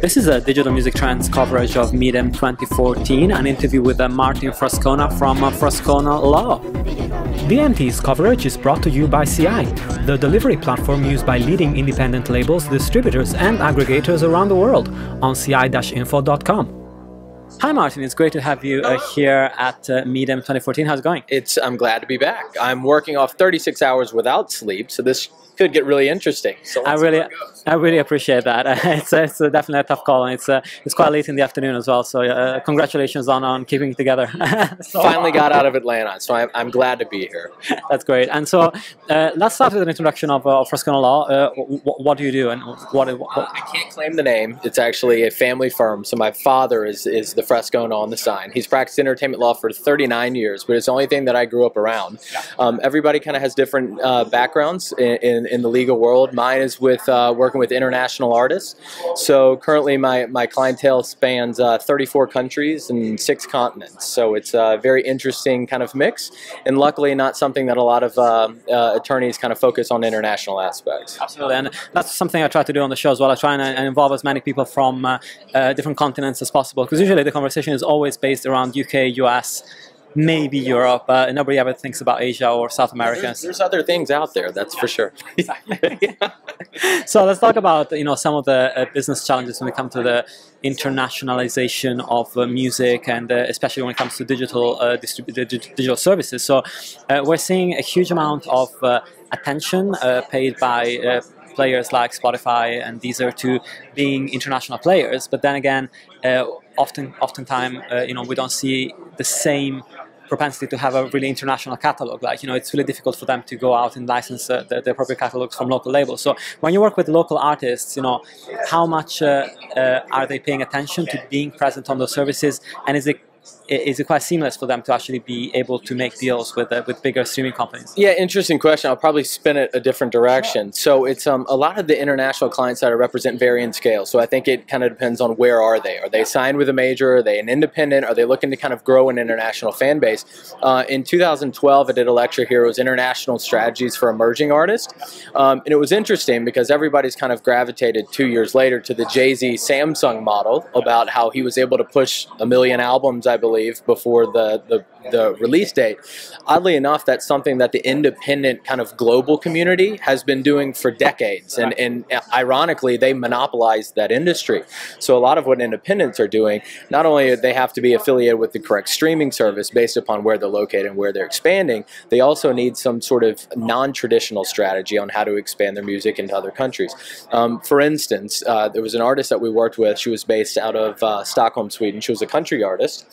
This is a digital music trends coverage of MIDEM 2014, an interview with uh, Martin Frascogna from uh, Frascogna Law. DMT's coverage is brought to you by CI, the delivery platform used by leading independent labels, distributors, and aggregators around the world on ci-info.com. Hi, Martin. It's great to have you uh, here at uh, MIDEM 2014. How's it going? It's. I'm glad to be back. I'm working off 36 hours without sleep, so this could get really interesting. So I really, I really appreciate that. it's, it's definitely a tough call, and it's uh, it's quite late in the afternoon as well. So uh, congratulations on, on keeping it together. so, Finally got out of Atlanta, so I'm, I'm glad to be here. That's great. And so uh, let's start with an introduction of, uh, Law. Uh, what, what, do you do, and what, what, I can't claim the name. It's actually a family firm. So my father is is the Frascogna on the sign. He's practiced entertainment law for 39 years, but it's the only thing that I grew up around. Um, everybody kind of has different uh, backgrounds in, in in the legal world. Mine is with uh, working with international artists. So currently, my, my clientele spans uh, 34 countries and six continents. So it's a very interesting kind of mix, and luckily, not something that a lot of uh, uh attorneys kind of focus on international aspects. Absolutely, and that's something I try to do on the show as well. I try and, involve as many people from uh, uh, different continents as possible because usually the conversation is always based around UK, US maybe Europe. Uh, nobody ever thinks about Asia or South America. There's, there's other things out there, that's yeah. for sure. so let's talk about you know some of the uh, business challenges when it comes to the internationalization of uh, music and uh, especially when it comes to digital uh, digital services. So uh, we're seeing a huge amount of attention paid by players like Spotify and Deezer to being international players. But then again, uh, often, oftentimes, uh, you know, we don't see the same propensity to have a really international catalog. Like, you know, it's really difficult for them to go out and license uh, the, the appropriate catalogs from local labels. So when you work with local artists, you know, how much uh, uh, are they paying attention to being present on those services? And is it is it quite seamless for them to actually be able to make deals with uh, with bigger streaming companies? Yeah, interesting question. I'll probably spin it a different direction. So it's um, a lot of the international clients that I represent vary in scale. So I think it kind of depends on where are they. Are they signed with a major? Are they an independent? Are they looking to kind of grow an international fan base? Uh, in 2012, I did a lecture here. It was international strategies for emerging artists, um, and it was interesting because everybody's kind of gravitated two years later to the Jay Z Samsung model about how he was able to push a million albums, I believe before the, the, the release date. Oddly enough, that's something that the independent kind of global community has been doing for decades. And, and ironically, they monopolized that industry. So a lot of what independents are doing, not only they have to be affiliated with the correct streaming service based upon where they're located and where they're expanding, they also need some sort of non-traditional strategy on how to expand their music into other countries. Um, for instance, uh, there was an artist that we worked with. She was based out of uh, Stockholm, Sweden. She was a country artist.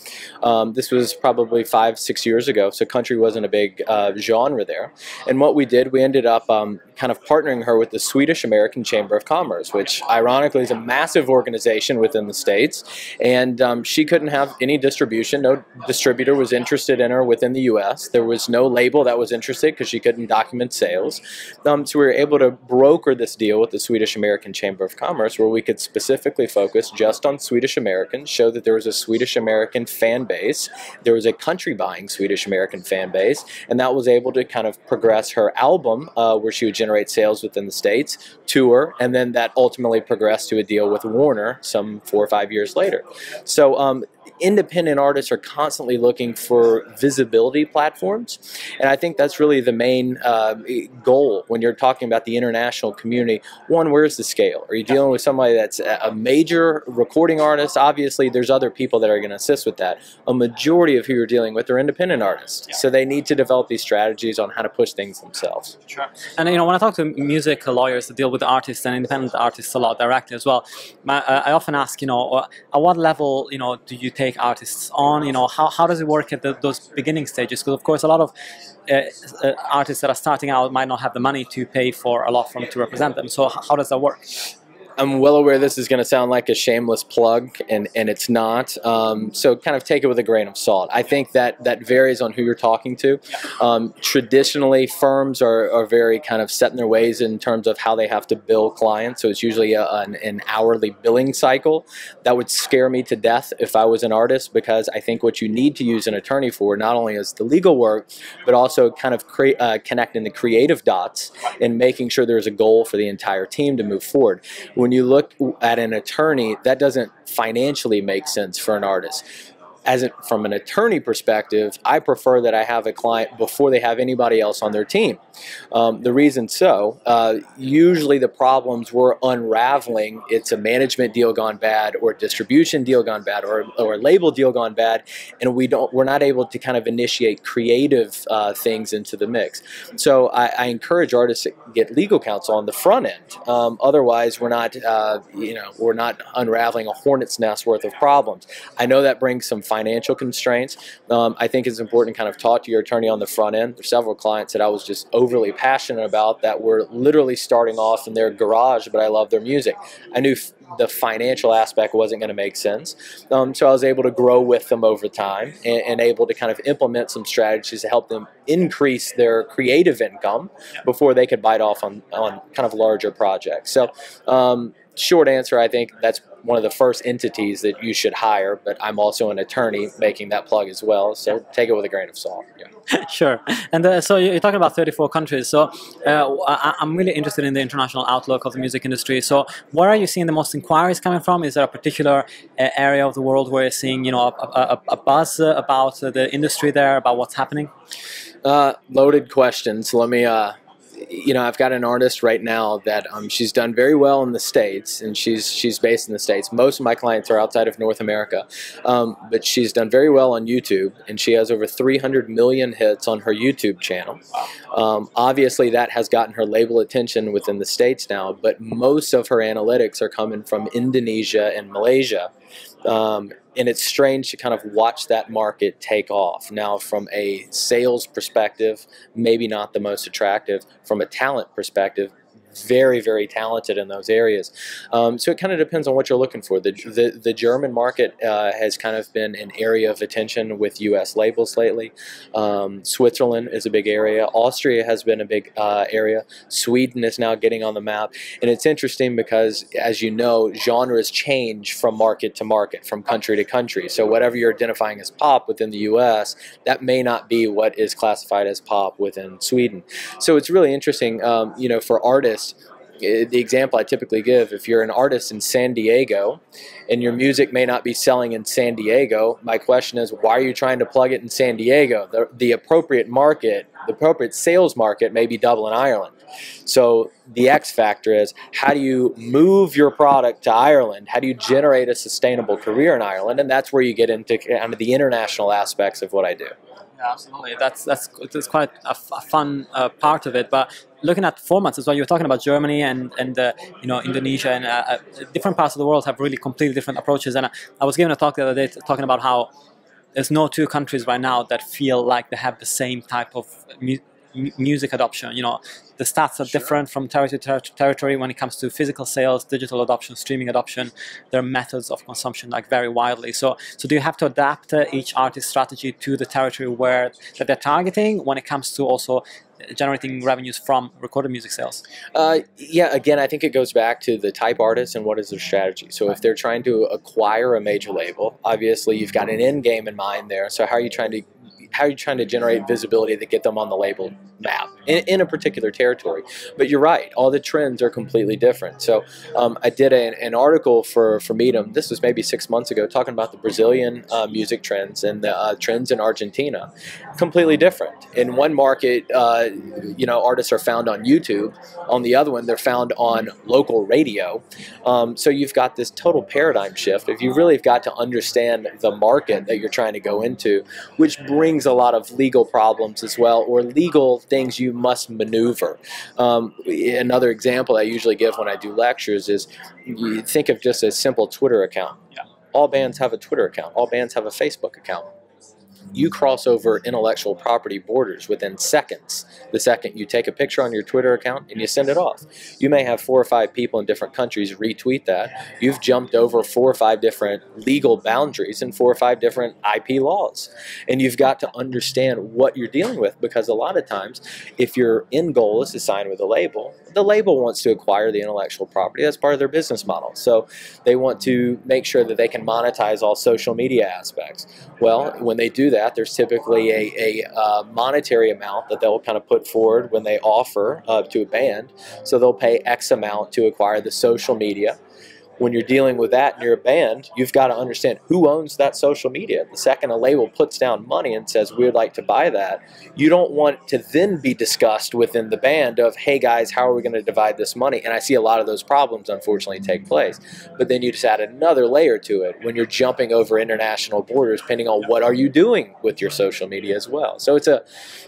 Um, this was probably five, six years ago, so country wasn't a big uh, genre there. And what we did, we ended up um, kind of partnering her with the Swedish American Chamber of Commerce, which ironically is a massive organization within the States. And um, she couldn't have any distribution. No distributor was interested in her within the U.S. There was no label that was interested because she couldn't document sales. Um, so we were able to broker this deal with the Swedish American Chamber of Commerce where we could specifically focus just on Swedish Americans, show that there was a Swedish American fan base. There was a country buying Swedish American fan base, and that was able to kind of progress her album uh, where she would generate sales within the States, tour, and then that ultimately progressed to a deal with Warner some four or five years later. So um, independent artists are constantly looking for visibility platforms, and I think that's really the main uh, goal when you're talking about the international community. One, where's the scale? Are you dealing with somebody that's a major recording artist? Obviously, there's other people that are going to assist with that. A majority of who you're dealing with are independent artists, so they need to develop these strategies on how to push things themselves. Sure. And you know, when I talk to music lawyers that deal with artists and independent artists a lot directly as well, I often ask, you know, at what level, you know, do you take take artists on? You know, how, how does it work at the, those beginning stages? Because of course, a lot of uh, uh, artists that are starting out might not have the money to pay for a law firm to represent them. So how does that work? I'm well aware this is going to sound like a shameless plug, and, and it's not. Um, so kind of take it with a grain of salt. I think that that varies on who you're talking to. Um, traditionally, firms are, are very kind of set in their ways in terms of how they have to bill clients. So it's usually a, an, an hourly billing cycle. That would scare me to death if I was an artist because I think what you need to use an attorney for not only is the legal work, but also kind of cre- uh, connecting the creative dots and making sure there's a goal for the entire team to move forward. When When you look at an attorney, that doesn't financially make sense for an artist as from an attorney perspective, I prefer that I have a client before they have anybody else on their team. Um, the reason so, uh, usually the problems we're unraveling, it's a management deal gone bad, or distribution deal gone bad, or, or a label deal gone bad, and we don't, we're not able to kind of initiate creative uh, things into the mix. So I, I, encourage artists to get legal counsel on the front end. Um, otherwise, we're not, uh, you know, we're not unraveling a hornet's nest worth of problems. I know that brings some financial constraints, um, I think it's important to kind of talk to your attorney on the front end. There's several clients that I was just overly passionate about that were literally starting off in their garage, but I love their music. I knew the financial aspect wasn't going to make sense. Um, so I was able to grow with them over time and, and, able to kind of implement some strategies to help them increase their creative income before they could bite off on, on kind of larger projects. So um, short answer, I think that's one of the first entities that you should hire, but I'm also an attorney making that plug as well. So take it with a grain of salt. Yeah. sure. And uh, so you're talking about 34 countries. So uh, I, am really interested in the international outlook of the music industry. So where are you seeing the most inquiries coming from? Is there a particular uh, area of the world where you're seeing, you know, a, a, a buzz about the industry there, about what's happening? Uh, loaded questions. Let me uh, you know, I've got an artist right now that um, she's done very well in the states, and she's she's based in the states. Most of my clients are outside of North America, um, but she's done very well on YouTube, and she has over 300 million hits on her YouTube channel. Um, obviously, that has gotten her label attention within the states now, but most of her analytics are coming from Indonesia and Malaysia. Um, and it's strange to kind of watch that market take off. Now, from a sales perspective, maybe not the most attractive. From a talent perspective, very, very talented in those areas. Um, so it kind of depends on what you're looking for. The, the, the German market uh, has kind of been an area of attention with U.S. labels lately. Um, Switzerland is a big area. Austria has been a big uh, area. Sweden is now getting on the map. And it's interesting because, as you know, genres change from market to market, from country to country. So whatever you're identifying as pop within the U.S., that may not be what is classified as pop within Sweden. So it's really interesting, um, you know, for artists Eh, the example I typically give if you're an artist in San Diego and your music may not be selling in San Diego, my question is why are you trying to plug it in San Diego? The, the appropriate market, the appropriate sales market may be Dublin, Ireland. So the X factor is how do you move your product to Ireland? How do you generate a sustainable career in Ireland? And that's where you get into kind of the international aspects of what I do. Yeah, absolutely. That's that's quite a, fun uh, part of it. But looking at formats as well, you're talking about Germany and and uh, you know Indonesia and uh, uh, different parts of the world have really completely different approaches. And I, I was giving a talk the other day talking about how there's no two countries right now that feel like they have the same type of mu music adoption. You know, the stats are sure. different from territory to territory when it comes to physical sales, digital adoption, streaming adoption. Their methods of consumption like vary widely. So, so do you have to adapt uh, each artist strategy to the territory where that they're targeting when it comes to also generating revenues from recorded music sales? Uh, yeah, again, I think it goes back to the type artist and what is their strategy. So if they're trying to acquire a major label, obviously you've got an end game in mind there. So how are you trying to how are you trying to generate visibility to get them on the label map in, in a particular territory? But you're right, all the trends are completely different. So um, I did a, an article for, for Medium, this was maybe six months ago, talking about the Brazilian uh, music trends and the uh, trends in Argentina. Completely different. In one market, uh, you know, artists are found on YouTube. On the other one, they're found on local radio. Um, so you've got this total paradigm shift. If you really have got to understand the market that you're trying to go into, which brings brings a lot of legal problems as well, or legal things you must maneuver. Um, another example I usually give when I do lectures is you think of just a simple Twitter account. Yeah. All bands have a Twitter account. All bands have a Facebook account you cross over intellectual property borders within seconds. The second you take a picture on your Twitter account and you send it off. You may have four or five people in different countries retweet that. You've jumped over four or five different legal boundaries and four or five different IP laws. And you've got to understand what you're dealing with because a lot of times, if your end goal is to sign with a label, the label wants to acquire the intellectual property. That's part of their business model. So they want to make sure that they can monetize all social media aspects. Well, when they do that, there's typically a, a uh, monetary amount that they'll kind of put forward when they offer uh, to a band. So they'll pay X amount to acquire the social media when you're dealing with that and you're a band, you've got to understand who owns that social media. The second a label puts down money and says, we'd like to buy that, you don't want to then be discussed within the band of, hey guys, how are we going to divide this money? And I see a lot of those problems unfortunately take place. But then you just add another layer to it when you're jumping over international borders, depending on what are you doing with your social media as well. So it's a,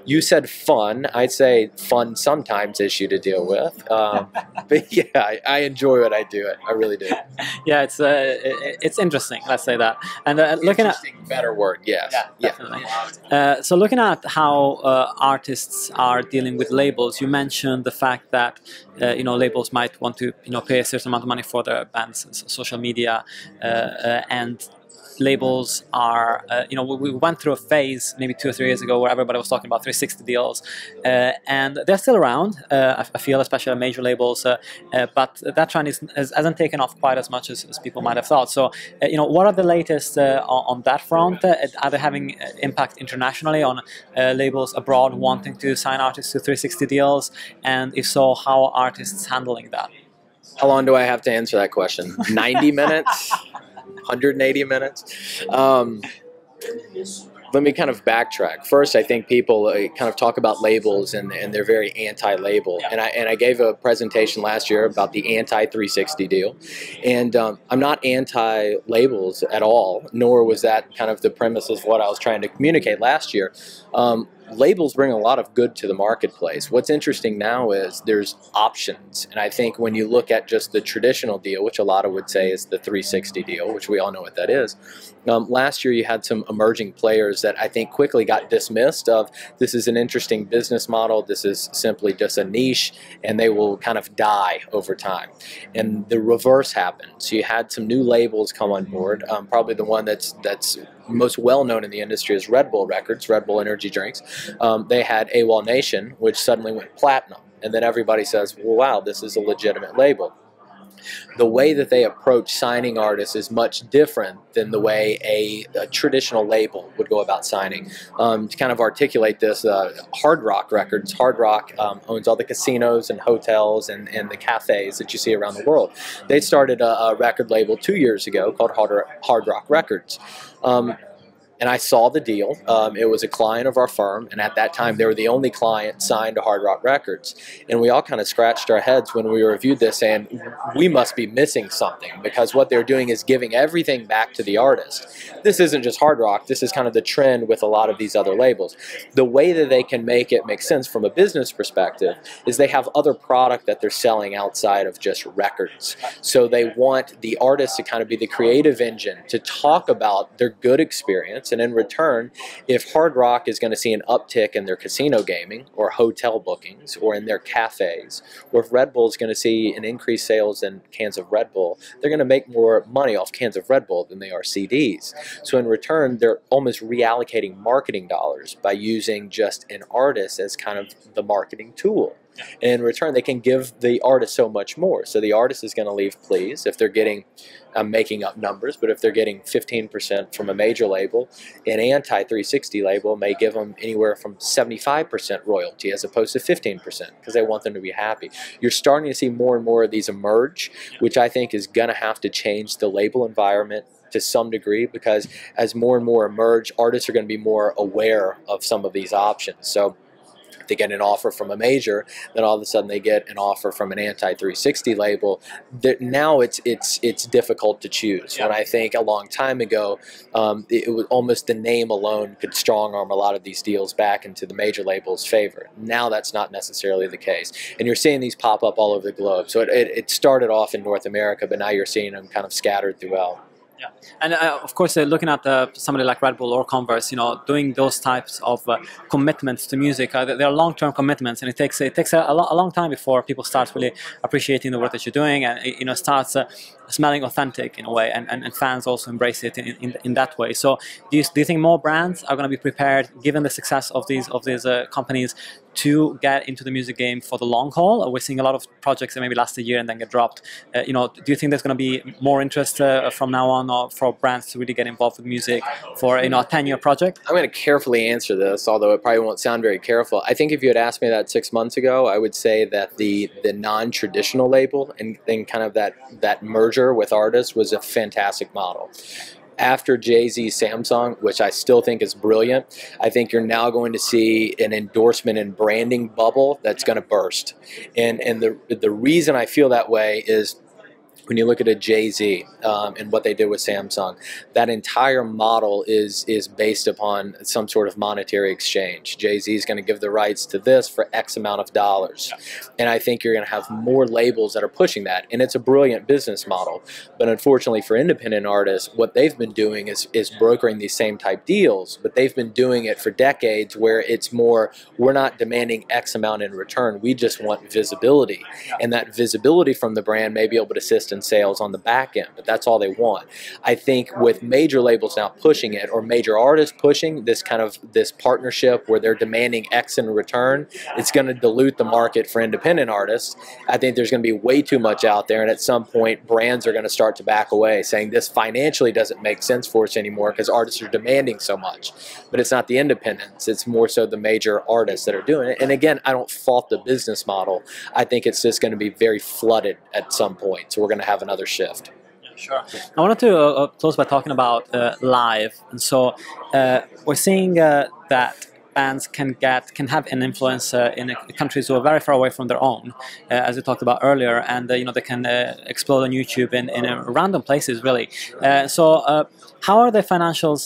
you said fun. I'd say fun sometimes issue to deal with. Um, but yeah, I, I enjoy what I do. It. I really do. yeah, it's uh, it's interesting. Let's say that. And uh, looking at better word, yes, yeah. Yeah. Uh, so looking at how uh, artists are dealing with labels, you mentioned the fact that uh, you know labels might want to you know pay a certain amount of money for their bands' social media, uh, and labels are, uh, you know, we, we, went through a phase maybe two or three years ago where everybody was talking about 360 deals, uh, and they're still around. Uh, I, feel, especially major labels, uh, uh, but that trend is, hasn't taken off quite as much as, as people might have thought. So, uh, you know, what are the latest on, on, that front? are they having impact internationally on labels abroad wanting to sign artists to 360 deals? And if so, how are artists handling that? How long do I have to answer that question? 90 minutes? 180 minutes. Um, let me kind of backtrack. First, I think people uh, kind of talk about labels and, and they're very anti-label. And I and I gave a presentation last year about the anti-360 deal, and um, I'm not anti-labels at all. Nor was that kind of the premise of what I was trying to communicate last year. Um, labels bring a lot of good to the marketplace. What's interesting now is there's options. And I think when you look at just the traditional deal, which a lot of would say is the 360 deal, which we all know what that is, um, last year you had some emerging players that I think quickly got dismissed of this is an interesting business model, this is simply just a niche, and they will kind of die over time. And the reverse happened. So you had some new labels come on board. Um, probably the one that's that's most well known in the industry is Red Bull Records, Red Bull Energy Drinks. Um, they had AWOL Nation, which suddenly went platinum. And then everybody says, well, wow, this is a legitimate label the way that they approach signing artists is much different than the way a, a traditional label would go about signing. Um, to kind of articulate this, uh, Hard Rock Records, Hard Rock um, owns all the casinos and hotels and, and the cafes that you see around the world. They started a, a record label two years ago called Hard, Hard Rock Records. Um, and I saw the deal. Um, it was a client of our firm, and at that time, they were the only client signed to Hard Rock Records. And we all kind of scratched our heads when we reviewed this, and we must be missing something because what they're doing is giving everything back to the artist. This isn't just hard rock, this is kind of the trend with a lot of these other labels. The way that they can make it make sense from a business perspective is they have other product that they're selling outside of just records. So they want the artist to kind of be the creative engine to talk about their good experience and in return, if Hard Rock is going to see an uptick in their casino gaming or hotel bookings or in their cafes, or if Red Bull is going to see an increased sales in cans of Red Bull, they're going to make more money off cans of Red Bull than they are CDs. So in return, they're almost reallocating marketing dollars by using just an artist as kind of the marketing tool. And in return, they can give the artist so much more. So the artist is going to leave pleased if they're getting, I'm making up numbers, but if they're getting 15% from a major label, an anti 360 label may give them anywhere from 75% royalty as opposed to 15% because they want them to be happy. You're starting to see more and more of these emerge, which I think is going to have to change the label environment to some degree because as more and more emerge, artists are going to be more aware of some of these options. So they get an offer from a major, then all of a sudden they get an offer from an anti 360 label. That now it's it's it's difficult to choose. Yeah. When I think a long time ago, um, it, it was almost the name alone could strong arm a lot of these deals back into the major labels' favor. Now that's not necessarily the case, and you're seeing these pop up all over the globe. So it, it, it started off in North America, but now you're seeing them kind of scattered throughout. Yeah, and uh, of course, uh, looking at uh, somebody like Red Bull or Converse, you know, doing those types of uh, commitments to music, uh, they are long-term commitments, and it takes it takes a, a, lo- a, long time before people start really appreciating the work that you're doing, and you know, starts uh, smelling authentic in a way, and, and, and fans also embrace it in, in, in that way. So, do you, do you think more brands are going to be prepared, given the success of these of these companies, to get into the music game for the long haul? We're seeing a lot of projects that maybe last a year and then get dropped. Uh, you know, do you think there's going to be more interest uh, from now on, or for brands to really get involved with music for you know a ten-year project? I'm going to carefully answer this, although it probably won't sound very careful. I think if you had asked me that six months ago, I would say that the the non-traditional label and, and kind of that that merger with artists was a fantastic model after Jay Z Samsung, which I still think is brilliant, I think you're now going to see an endorsement and branding bubble that's going to burst. And and the the reason I feel that way is when you look at a Jay Z um, and what they did with Samsung, that entire model is is based upon some sort of monetary exchange. Jay Z is going to give the rights to this for X amount of dollars, and I think you're going to have more labels that are pushing that, and it's a brilliant business model. But unfortunately for independent artists, what they've been doing is is brokering these same type deals, but they've been doing it for decades, where it's more we're not demanding X amount in return, we just want visibility, and that visibility from the brand may be able to assist in sales on the back end, but that's all they want. I think with major labels now pushing it or major artists pushing this kind of this partnership where they're demanding X in return, it's going to dilute the market for independent artists. I think there's going to be way too much out there, and at some point, brands are going to start to back away, saying this financially doesn't make sense for us anymore because artists are demanding so much. But it's not the independents; it's more so the major artists that are doing it. And again, I don't fault the business model. I think it's just going to be very flooded at some point. So we're going to have another shift. Sure. I wanted to uh, close by talking about uh, live, and so uh, we're seeing uh, that bands can get can have an influence uh, in countries who are very far away from their own, uh, as we talked about earlier, and you know they can explode on YouTube in, in random places really. so. how are the financials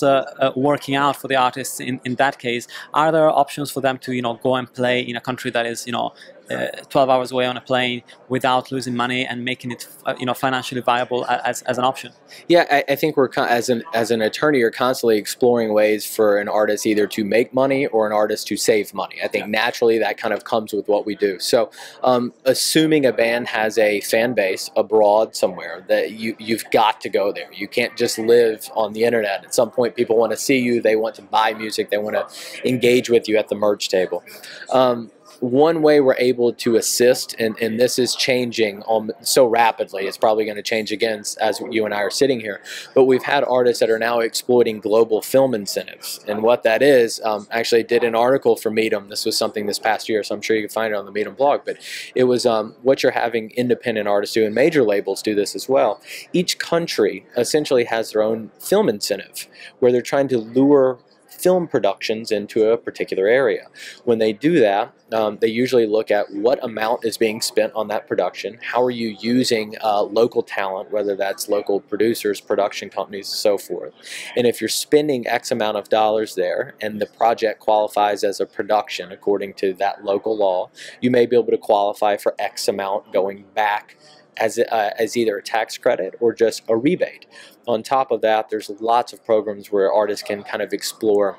working out for the artists in, in that case? Are there options for them to you know go and play in a country that is you know uh, 12 hours away on a plane without losing money and making it uh, you know financially viable as, as an option. Yeah I, I, think we're as an as an attorney you're constantly exploring ways for an artist either to make money or an artist to save money. I think yeah. naturally that kind of comes with what we do. So um, assuming a band has a fan base abroad somewhere that you you've got to go there. You can't just live on the internet. At some point people want to see you they want to buy music they want to engage with you at the merch table. Um, one way we're able to assist, and, and this is changing um, so rapidly, it's probably going to change again as you and I are sitting here, but we've had artists that are now exploiting global film incentives. And what that is, um, actually did an article for Medium. This was something this past year, so I'm sure you can find it on the Medium blog, but it was um, what you're having independent artists do, and major labels do this as well. Each country essentially has their own film incentive where they're trying to lure film productions into a particular area. When they do that, um, they usually look at what amount is being spent on that production, how are you using uh, local talent, whether that's local producers, production companies, so forth. And if you're spending X amount of dollars there and the project qualifies as a production according to that local law, you may be able to qualify for X amount going back as, uh, as either a tax credit or just a rebate. On top of that, there's lots of programs where artists can kind of explore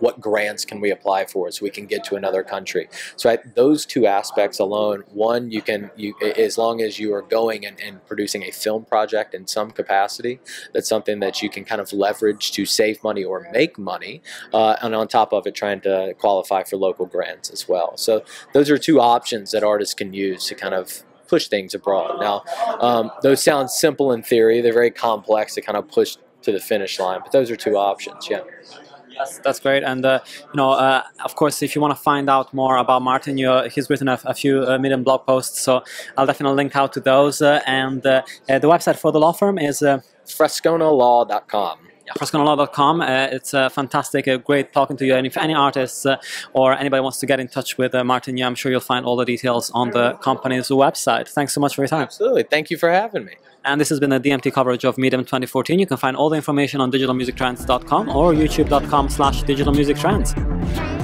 what grants can we apply for so we can get to another country. So I, those two aspects alone, one, you can, you, as long as you are going and, and, producing a film project in some capacity, that's something that you can kind of leverage to save money or make money. Uh, and on top of it, trying to qualify for local grants as well. So those are two options that artists can use to kind of push things abroad. Now, um, those sound simple in theory. They're very complex to kind of push to the finish line, but those are two options. Yeah. That's, that's great, and uh, you know, uh, of course, if you want to find out more about Martin, you, he's written a, a few uh, Medium blog posts, so I'll definitely link out to those. Uh, and uh, uh, the website for the law firm is frascognalaw.com frascognalaw.com. Uh, it's uh, fantastic, uh, great talking to you. And if any artists uh, or anybody wants to get in touch with uh, Martin, yeah, I'm sure you'll find all the details on the company's website. Thanks so much for your time. Absolutely. Thank you for having me. And this has been the DMT coverage of MIDEM 2014. You can find all the information on digitalmusictrends.com or youtube.com slash digitalmusictrends.